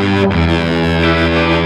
Música